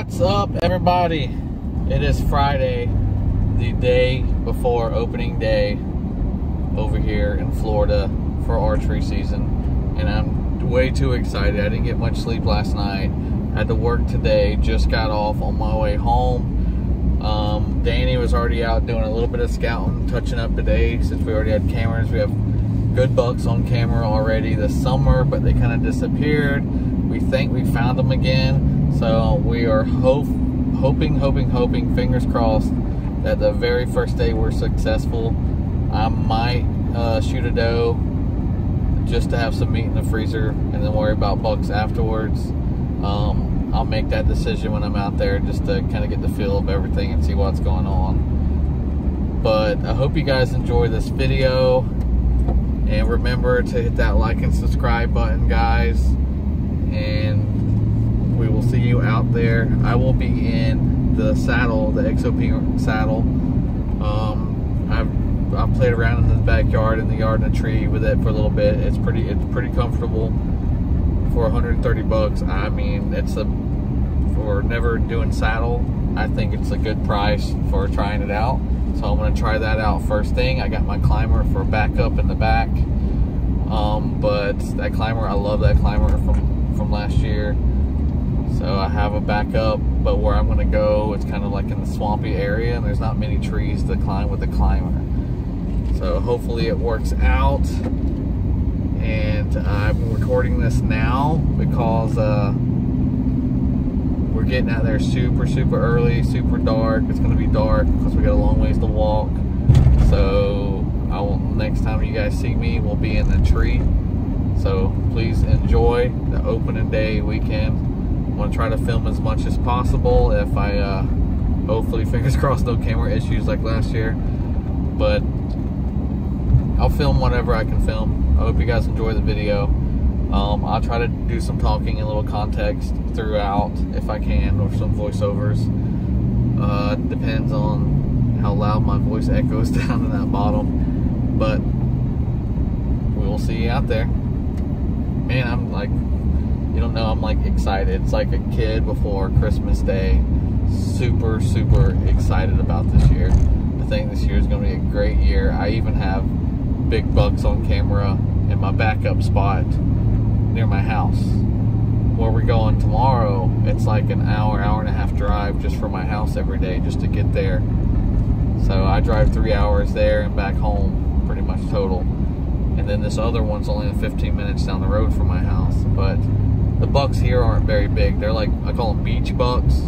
What's up, everybody? It is Friday, the day before opening day over here in Florida for archery season, and I'm way too excited. I didn't get much sleep last night. Had to work today, just got off on my way home. Um, Danny was already out doing a little bit of scouting, touching up today since we already had cameras. We have good bucks on camera already this summer, but they kind of disappeared. We think we found them again so we are hope, hoping, hoping, hoping, fingers crossed, that the very first day we're successful. I might uh, shoot a doe just to have some meat in the freezer and then worry about bucks afterwards. Um, I'll make that decision when I'm out there just to kind of get the feel of everything and see what's going on. But I hope you guys enjoy this video. And remember to hit that like and subscribe button, guys. And we will see you out there. I will be in the saddle, the XOP saddle. Um, I've, I've played around in the backyard, in the yard, in a tree with it for a little bit. It's pretty, it's pretty comfortable for 130 bucks. I mean, it's a for never doing saddle. I think it's a good price for trying it out. So I'm gonna try that out first thing. I got my climber for backup in the back. Um, but that climber, I love that climber from from last year. So I have a backup, but where I'm gonna go, it's kind of like in the swampy area and there's not many trees to climb with the climber. So hopefully it works out. And I'm recording this now because uh, we're getting out there super, super early, super dark. It's gonna be dark because we got a long ways to walk. So I will, next time you guys see me, we'll be in the tree. So please enjoy the opening day weekend want to try to film as much as possible if I, uh, hopefully, fingers crossed, no camera issues like last year. But I'll film whatever I can film. I hope you guys enjoy the video. Um, I'll try to do some talking and a little context throughout if I can, or some voiceovers. Uh, depends on how loud my voice echoes down in that bottom. But we will see you out there. Man, I'm like you don't know, I'm like excited. It's like a kid before Christmas Day. Super, super excited about this year. I think this year is going to be a great year. I even have big bucks on camera in my backup spot near my house. Where we're going tomorrow, it's like an hour, hour and a half drive just from my house every day just to get there. So I drive three hours there and back home, pretty much total. And then this other one's only 15 minutes down the road from my house. But the bucks here aren't very big. They're like I call them beach bucks.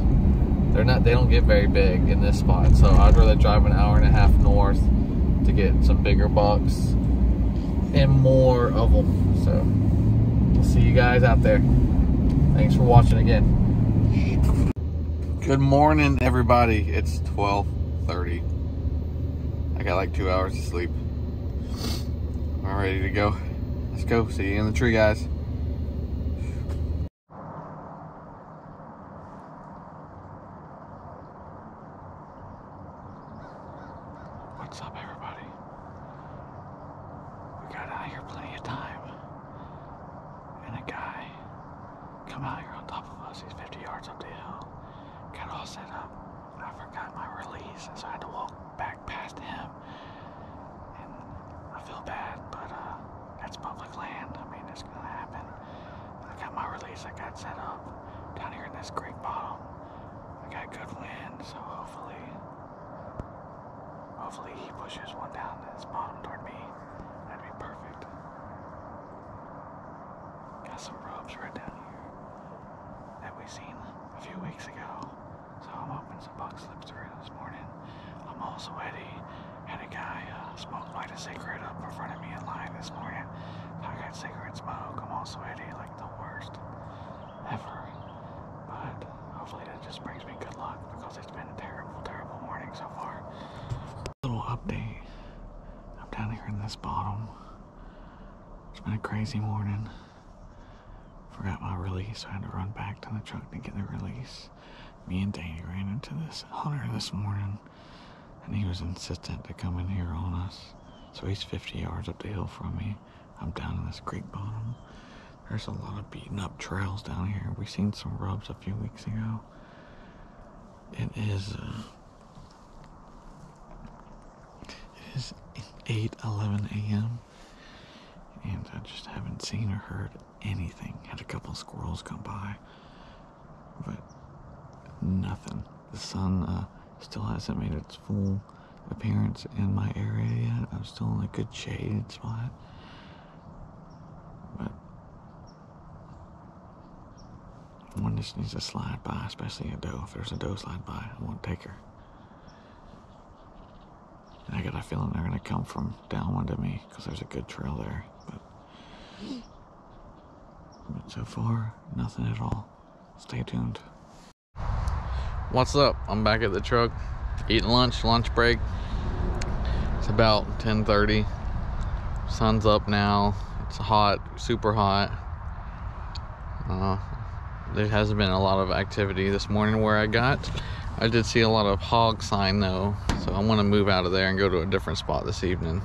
They're not. They don't get very big in this spot. So I'd rather drive an hour and a half north to get some bigger bucks and more of them. So we'll see you guys out there. Thanks for watching again. Good morning, everybody. It's 12:30. I got like two hours of sleep. I'm ready to go. Let's go. See you in the tree, guys. What's up, everybody? We got out here plenty of time. And a guy come out here on top of us. He's 50 yards up the hill. Got all set up. I forgot my release, so I had to walk back past him. And I feel bad, but uh, that's public land. I mean, it's gonna happen. I got my release. I got set up down here in this creek bottom. I got good wind, so hopefully Hopefully he pushes one down this bottom toward me. That'd be perfect. Got some rubs right down here that we seen a few weeks ago. So I'm hoping some buck slips through this morning. I'm all sweaty. Had a guy uh, smoke light a cigarette up in front of me in line this morning. I got cigarette smoke. I'm all sweaty like worst ever. But hopefully that just brings me good luck because it's been a terrible, terrible morning so far Little update. I'm down here in this bottom. It's been a crazy morning. Forgot my release, I had to run back to the truck to get the release. Me and Danny ran into this hunter this morning, and he was insistent to come in here on us. So he's 50 yards up the hill from me. I'm down in this creek bottom. There's a lot of beaten up trails down here. We seen some rubs a few weeks ago. It is. Uh, it is 8 11 a.m. And I just haven't seen or heard anything. Had a couple squirrels come by, but nothing. The sun uh, still hasn't made its full appearance in my area yet. I'm still in a good shaded spot. But one just needs to slide by, especially a doe. If there's a doe slide by, I won't take her. And I got a feeling they're gonna come from downwind of me because there's a good trail there. But, but so far, nothing at all. Stay tuned. What's up? I'm back at the truck eating lunch, lunch break. It's about 10:30. Sun's up now. It's hot, super hot. Uh, there hasn't been a lot of activity this morning where I got. I did see a lot of hog sign though, so I want to move out of there and go to a different spot this evening.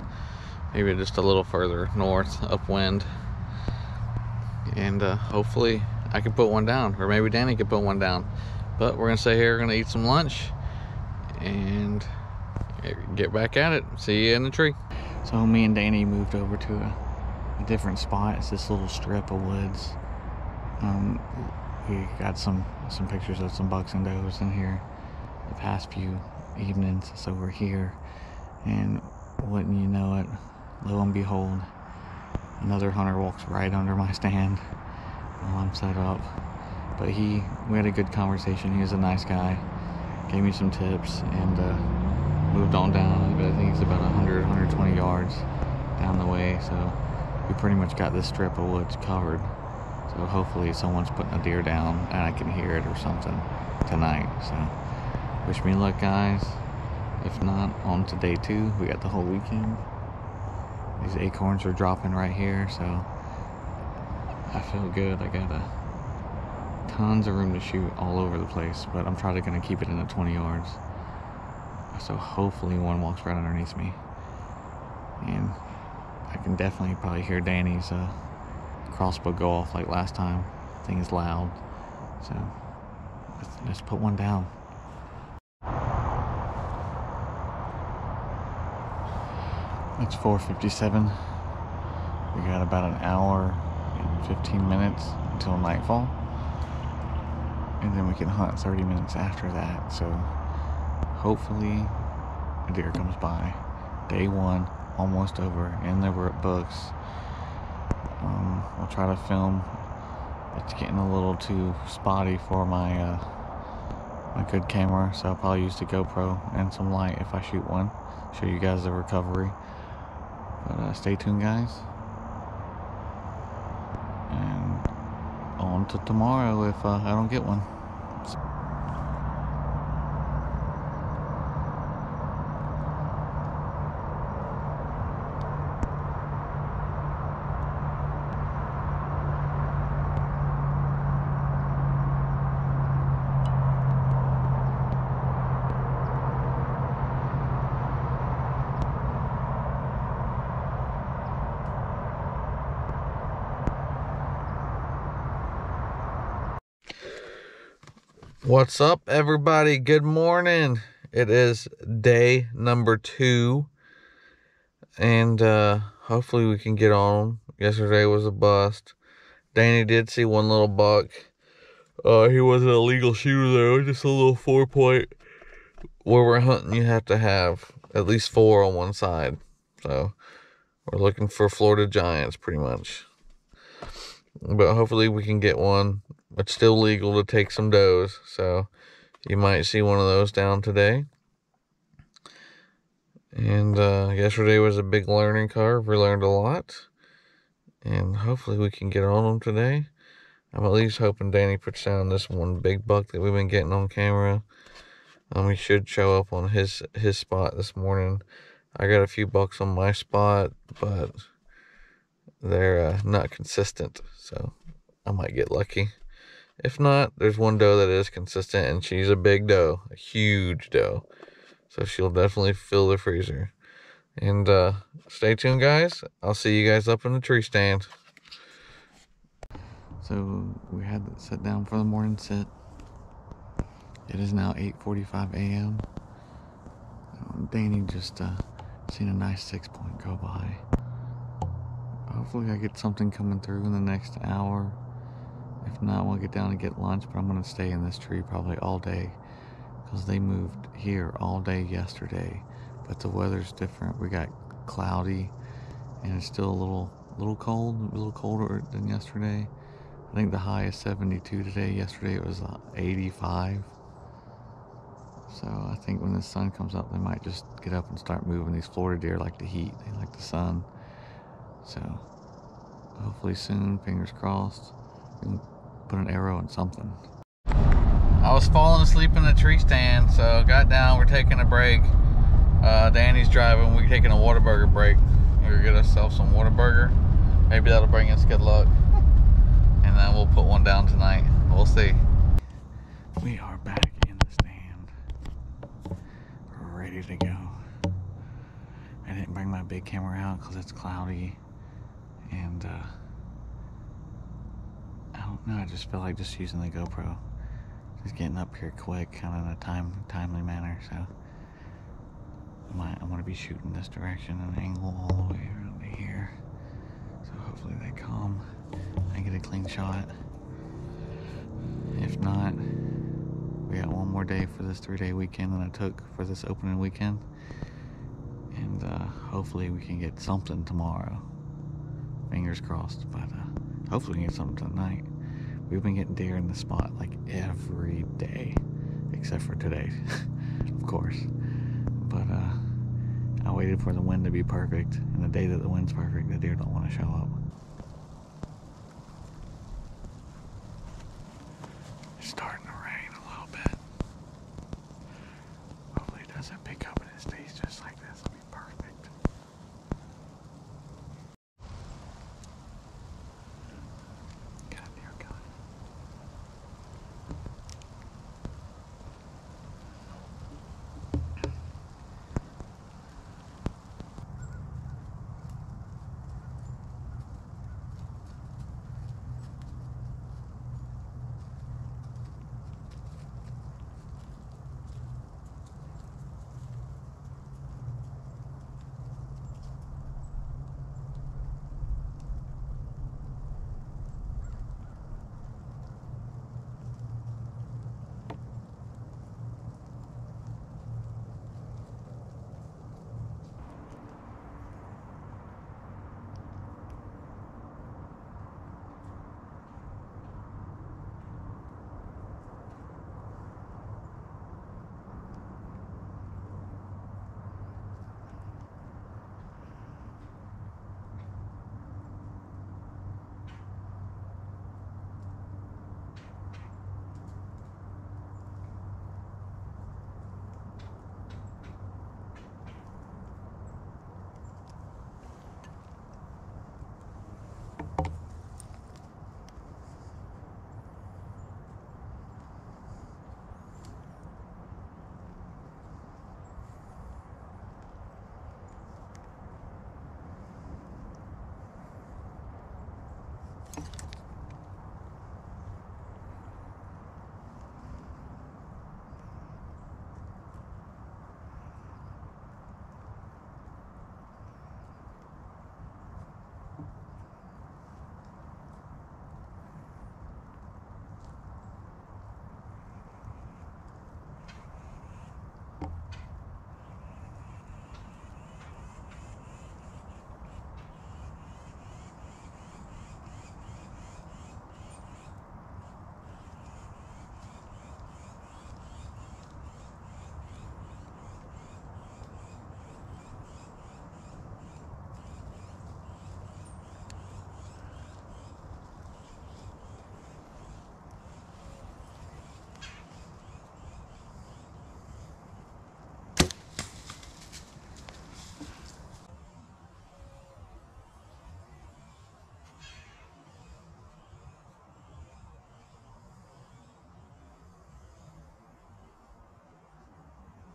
Maybe just a little further north, upwind. And uh, hopefully I can put one down, or maybe Danny can put one down. But we're gonna stay here, we're gonna eat some lunch, and get back at it. See you in the tree. So me and Danny moved over to a, a different spot. It's this little strip of woods. Um, we got some some pictures of some bucks and does in here the past few evenings. So we're here, and wouldn't you know it, lo and behold, another hunter walks right under my stand while I'm set up. But he, we had a good conversation. He was a nice guy. Gave me some tips and uh, moved on down. but I think it's about 100, 120 yards down the way. So we pretty much got this strip of woods covered. So hopefully someone's putting a deer down and I can hear it or something tonight. So wish me luck, guys. If not, on to day two. We got the whole weekend. These acorns are dropping right here, so I feel good. I got a tons of room to shoot all over the place, but I'm probably gonna keep it in the 20 yards. So hopefully one walks right underneath me. And I can definitely probably hear Danny's uh, crossbow go off like last time. Thing is loud. So let's, let's put one down. It's 4.57. We got about an hour and 15 minutes until nightfall. And then we can hunt 30 minutes after that. So hopefully a deer comes by. Day one, almost over, and there were books. Um, I'll try to film. It's getting a little too spotty for my uh, my good camera, so I'll probably use the GoPro and some light if I shoot one. Show you guys the recovery. But uh, stay tuned, guys. And on to tomorrow if uh, I don't get one. What's up, everybody? Good morning. It is day number two, and uh, hopefully we can get on. Yesterday was a bust. Danny did see one little buck. Uh, he wasn't a legal shooter though, just a little four point. Where we're hunting, you have to have at least four on one side. So we're looking for Florida Giants, pretty much. But hopefully we can get one it's still legal to take some does, so you might see one of those down today. And uh, yesterday was a big learning curve. We learned a lot, and hopefully we can get on them today. I'm at least hoping Danny puts down this one big buck that we've been getting on camera. Um, he should show up on his his spot this morning. I got a few bucks on my spot, but they're uh, not consistent, so I might get lucky. If not, there's one doe that is consistent, and she's a big doe, a huge doe. So she'll definitely fill the freezer. And uh, stay tuned, guys. I'll see you guys up in the tree stand. So we had to sit down for the morning sit. It is now 8:45 a.m. Danny just uh, seen a nice six point go by. Hopefully, I get something coming through in the next hour. If not, we'll get down and get lunch. But I'm gonna stay in this tree probably all day because they moved here all day yesterday. But the weather's different. We got cloudy and it's still a little little cold, a little colder than yesterday. I think the high is 72 today. Yesterday it was uh, 85. So I think when the sun comes up, they might just get up and start moving. These Florida deer like the heat, they like the sun. So hopefully soon, fingers crossed, we can put an arrow in something. I was falling asleep in the tree stand, so got down. We're taking a break. Uh, Danny's driving. We're taking a Whataburger break. We're gonna get ourselves some Whataburger. Maybe that'll bring us good luck. And then we'll put one down tonight. We'll see. We are back in the stand. Ready to go. I didn't bring my big camera out because it's cloudy. And uh, I don't know, I just feel like just using the GoPro. Just getting up here quick, kind of in a time timely manner, so I'm to be shooting this direction and angle all the way over here. So hopefully they come. I get a clean shot. If not, we got one more day for this three day weekend that I took for this opening weekend. And uh, hopefully we can get something tomorrow. Fingers crossed, but uh, hopefully we get something tonight. We've been getting deer in the spot like every day, except for today, of course. But uh, I waited for the wind to be perfect, and the day that the wind's perfect, the deer don't want to show up.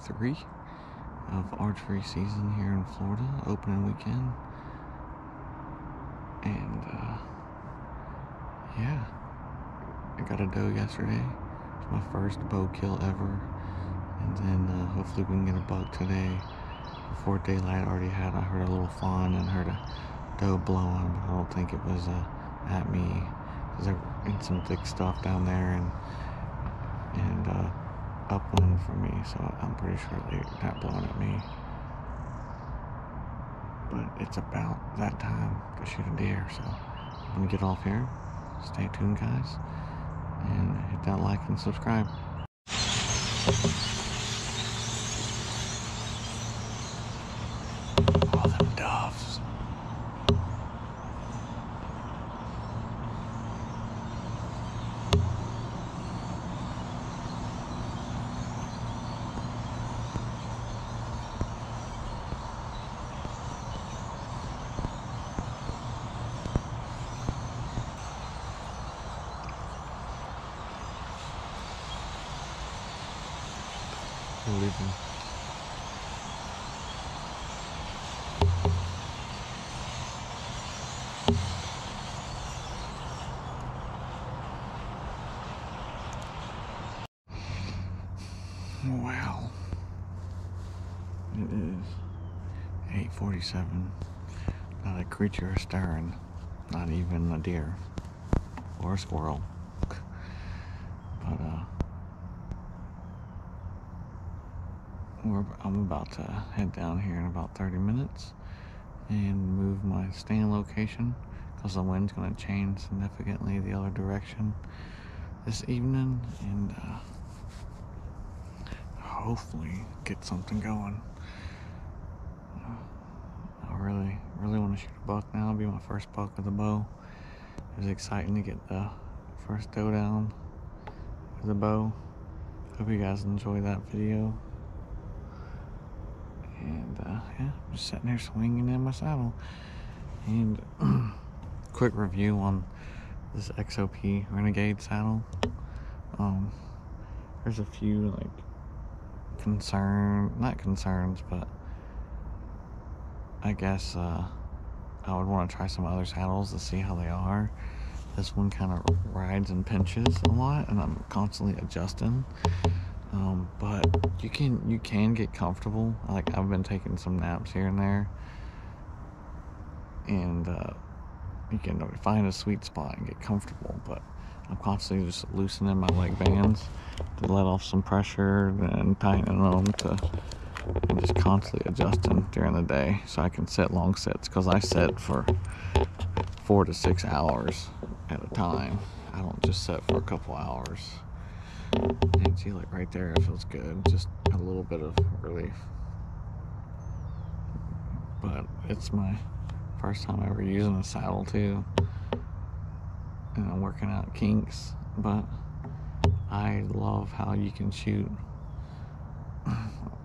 three of archery season here in Florida, opening weekend. And uh, yeah, I got a doe yesterday. It's my first bow kill ever. And then uh, hopefully we can get a buck today. Before daylight, I already had, I heard a little fawn and heard a doe blowing, but I don't think it was uh, at me. Because they're in some thick stuff down there and, and uh, upwind from me, so I'm pretty sure they're not blowing at me. But it's about that time to shoot a deer, so I'm gonna get off here. Stay tuned, guys, and hit that like and subscribe. All them doves. Leaving. Wow. It is 847. Not a creature stirring. Not even a deer. Or a squirrel. But uh we're, I'm about to head down here in about 30 minutes and move my stand location because the wind's going to change significantly the other direction this evening and uh, hopefully get something going. I really, really want to shoot a buck now. It'll be my first buck with a bow. It was exciting to get the first doe down with a bow. Hope you guys enjoy that video. And uh, yeah, I'm just sitting there swinging in my saddle. And quick review on this XOP Renegade saddle. Um, there's a few like concern, not concerns, but I guess uh, I would want to try some other saddles to see how they are. This one kind of rides and pinches a lot, and I'm constantly adjusting. Um, but you can you can get comfortable. Like I've been taking some naps here and there, and uh, you can find a sweet spot and get comfortable. But I'm constantly just loosening my leg bands to let off some pressure and tightening them to and just constantly adjusting during the day so I can set long sets because I set for four to six hours at a time. I don't just set for a couple hours. And see, like right there, it feels good. Just a little bit of relief. But it's my first time ever using a saddle too. And I'm working out kinks, but I love how you can shoot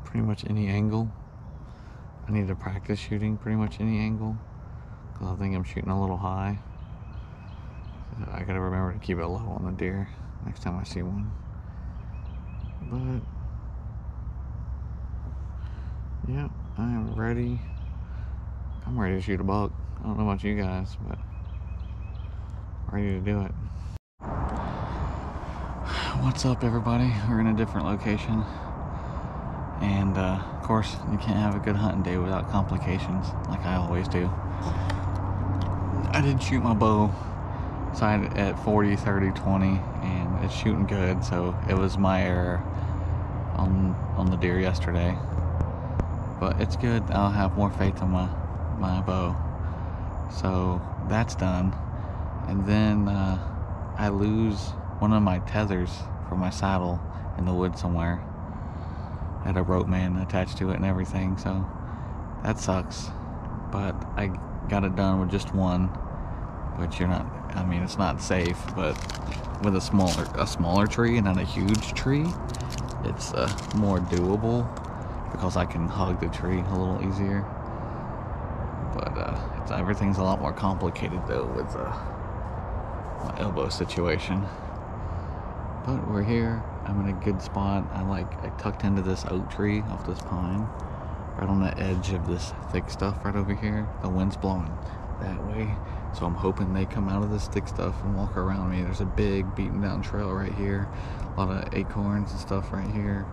pretty much any angle. I need to practice shooting pretty much any angle because I think I'm shooting a little high. I gotta remember to keep it low on the deer next time I see one. But yeah, I am ready. I'm ready to shoot a buck. I don't know about you guys, but ready to do it. What's up, everybody? We're in a different location. And uh, of course, you can't have a good hunting day without complications, like I always do. I did shoot my bow side at 40, 30, 20, and it's shooting good, so it was my error on on the deer yesterday. But it's good. I'll have more faith in my my bow. So that's done. And then uh, I lose one of my tethers for my saddle in the woods somewhere. I had a rope man attached to it and everything, so that sucks. But I got it done with just one, which you're not. I mean, it's not safe, but with a smaller a smaller tree and not a huge tree, it's uh, more doable because I can hug the tree a little easier. But uh, everything's a lot more complicated though with uh, my elbow situation. But we're here. I'm in a good spot. I like I tucked into this oak tree off this pine, right on the edge of this thick stuff right over here. The wind's blowing that way, so I'm hoping they come out of this thick stuff and walk around me. There's a big beaten down trail right here, a lot of acorns and stuff right here,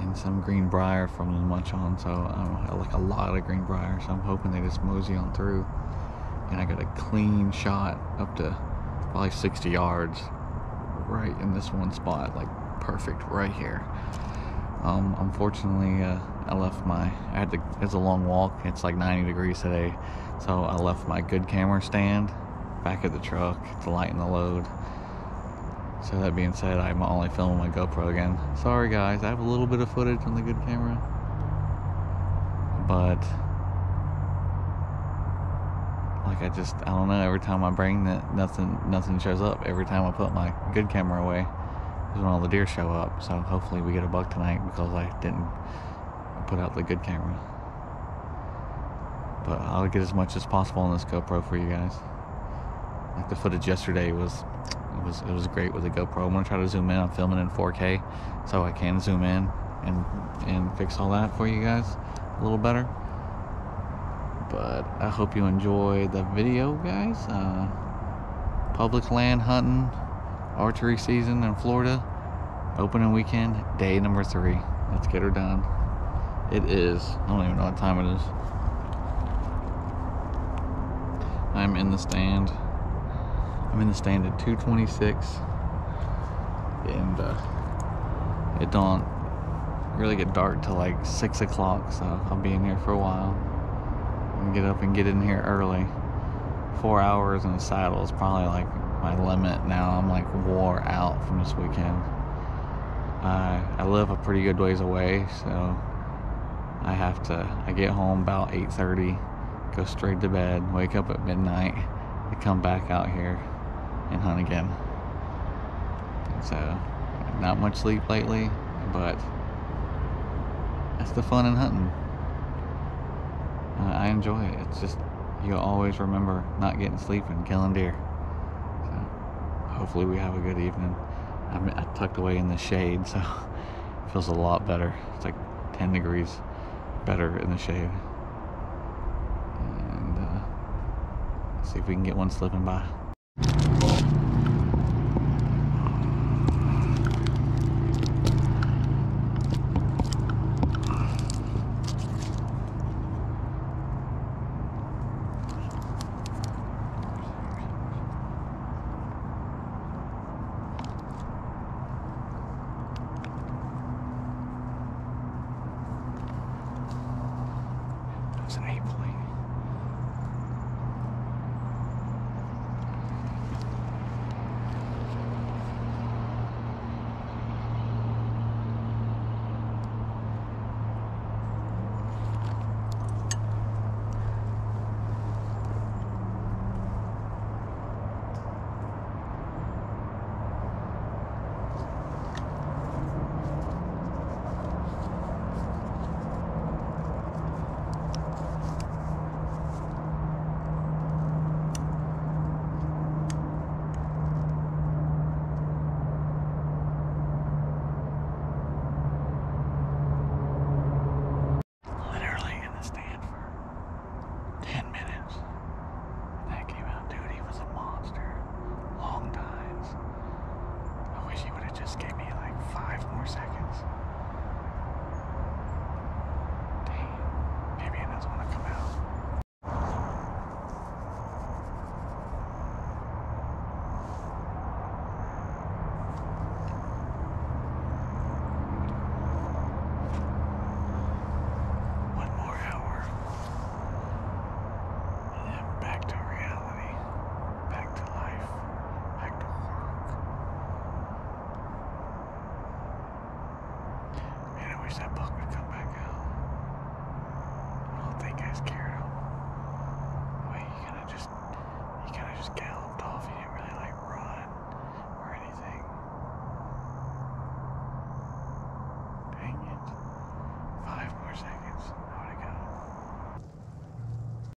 and some green briar from the munch on. So um, I like a lot of green briar, so I'm hoping they just mosey on through. And I got a clean shot up to probably 60 yards right in this one spot, like perfect right here. Um, unfortunately, uh, I left my, I had to, it's a long walk. It's like 90 degrees today. So I left my good camera stand back at the truck to lighten the load. So that being said, I'm only filming my GoPro again. Sorry guys, I have a little bit of footage on the good camera. But like I just I don't know every time I bring that nothing nothing shows up every time I put my good camera away is when all the deer show up so hopefully we get a buck tonight because I didn't put out the good camera but I'll get as much as possible on this GoPro for you guys. Like the footage yesterday was it was it was great with the GoPro. I'm gonna try to zoom in. I'm filming in 4k so I can zoom in and and fix all that for you guys a little better. But I hope you enjoy the video guys. Uh, public land hunting archery season in Florida. Opening weekend day number three. Let's get her done. It is I don't even know what time it is I'm in the stand I'm in the stand at 226 and uh, it don't really get dark till like six o'clock so I'll be in here for a while and get up and get in here early. Four hours in the saddle is probably like my limit now. I'm like wore out from this weekend. I live a pretty good ways away, so I have to. I get home about 8:30, go straight to bed, wake up at midnight, and come back out here and hunt again. So, not much sleep lately, but that's the fun in hunting. Uh, I enjoy it. It's just you always remember not getting sleep and killing deer. So hopefully we have a good evening. I'm I tucked away in the shade, so it feels a lot better. It's like 10 degrees better in the shade. And uh, see if we can get one slipping by.